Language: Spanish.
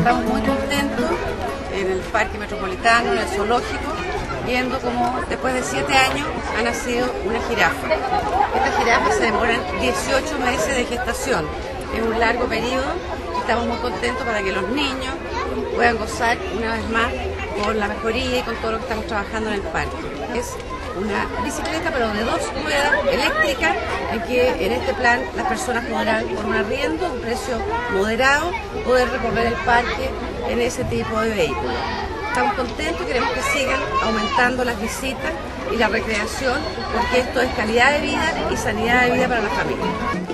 Estamos muy contentos en el Parque Metropolitano, en el Zoológico, viendo cómo después de siete años ha nacido una jirafa. Estas jirafas se demoran 18 meses de gestación. Es un largo periodo. Estamos muy contentos para que los niños puedan gozar una vez más con la mejoría y con todo lo que estamos trabajando en el parque. Una bicicleta pero de dos ruedas eléctricas en que en este plan las personas podrán con un arriendo, un precio moderado, poder recorrer el parque en ese tipo de vehículos. Estamos contentos y queremos que sigan aumentando las visitas y la recreación porque esto es calidad de vida y sanidad de vida para la familia.